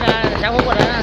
ra sáu phút rồi đó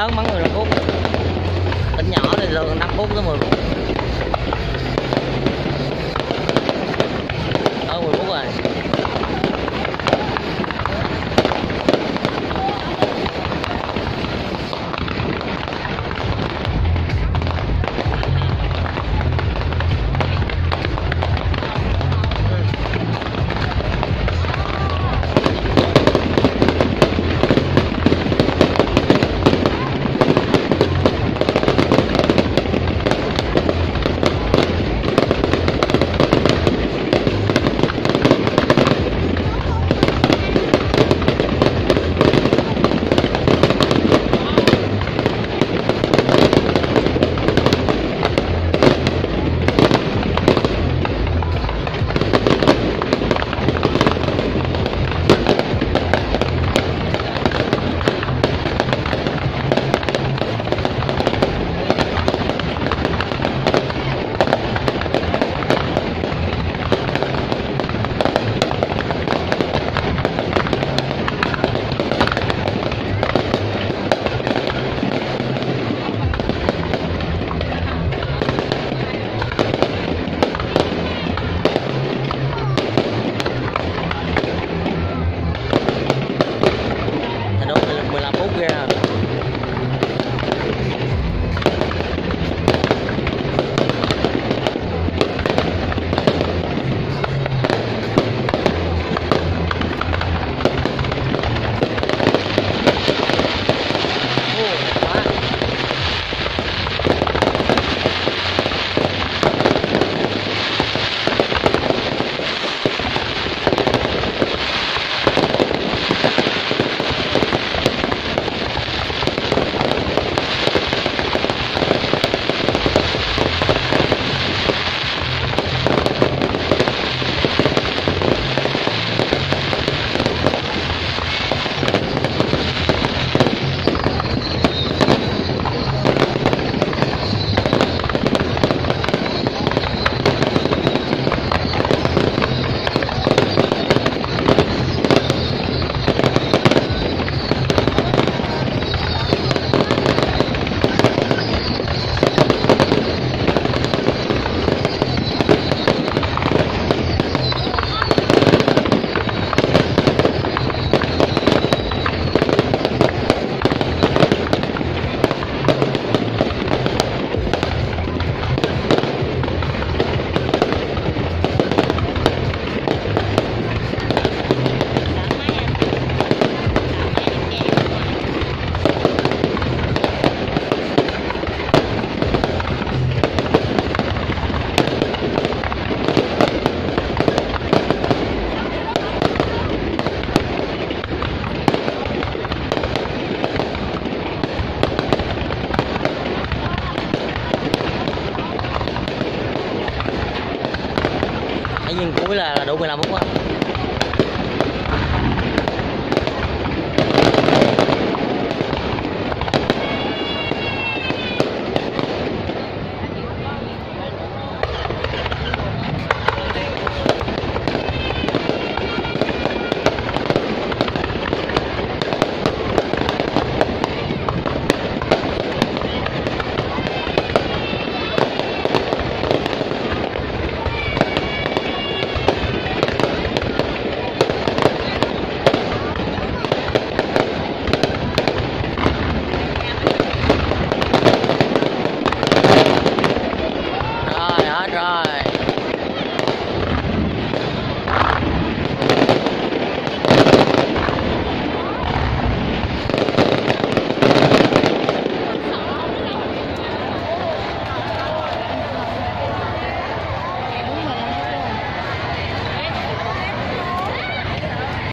lớn bắn 15